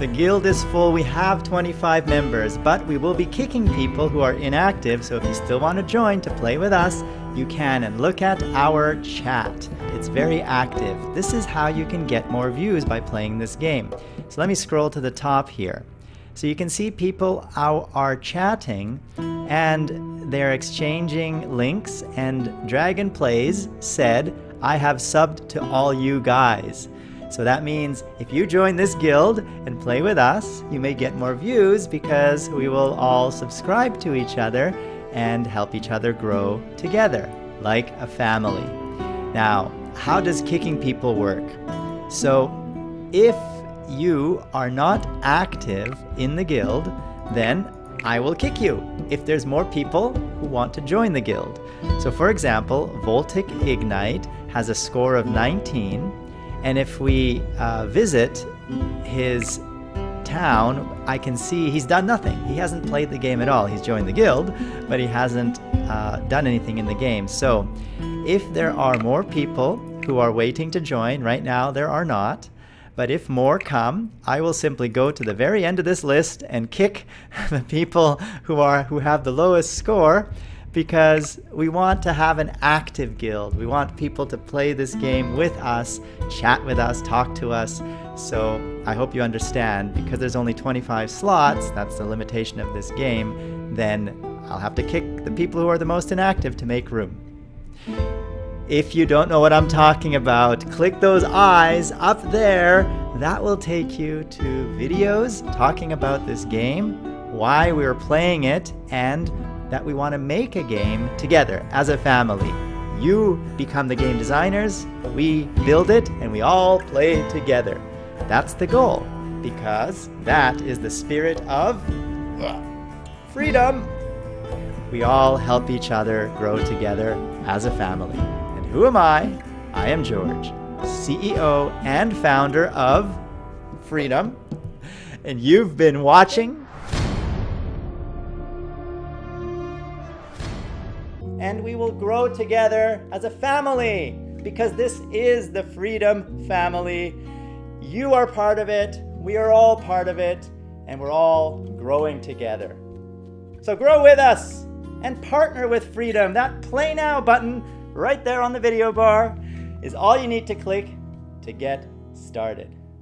The guild is full. We have 25 members, but we will be kicking people who are inactive. So if you still want to join to play with us, you can. And look at our chat. It's very active. This is how you can get more views by playing this game. So let me scroll to the top here. So you can see people are chatting and they're exchanging links. And Dragon Plays said, I have subbed to all you guys. So that means if you join this guild and play with us, you may get more views because we will all subscribe to each other and help each other grow together like a family. Now, how does kicking people work? So, if you are not active in the guild, then I will kick you if there's more people who want to join the guild. So, for example, Voltic Ignite has a score of 19 and if we uh, visit his town, I can see he's done nothing. He hasn't played the game at all. He's joined the guild, but he hasn't uh, done anything in the game. So if there are more people who are waiting to join, right now there are not, but if more come, I will simply go to the very end of this list and kick the people who are who have the lowest score because we want to have an active guild. We want people to play this game with us, chat with us, talk to us. So I hope you understand because there's only 25 slots, that's the limitation of this game, then I'll have to kick the people who are the most inactive to make room. If you don't know what I'm talking about, click those eyes up there. That will take you to videos talking about this game, why we're playing it, and that we want to make a game together as a family. You become the game designers, we build it, and we all play together. That's the goal, because that is the spirit of uh, freedom. We all help each other grow together as a family. And who am I? I am George, CEO and founder of Freedom. And you've been watching and we will grow together as a family because this is the Freedom Family. You are part of it, we are all part of it, and we're all growing together. So grow with us and partner with Freedom. That Play Now button right there on the video bar is all you need to click to get started.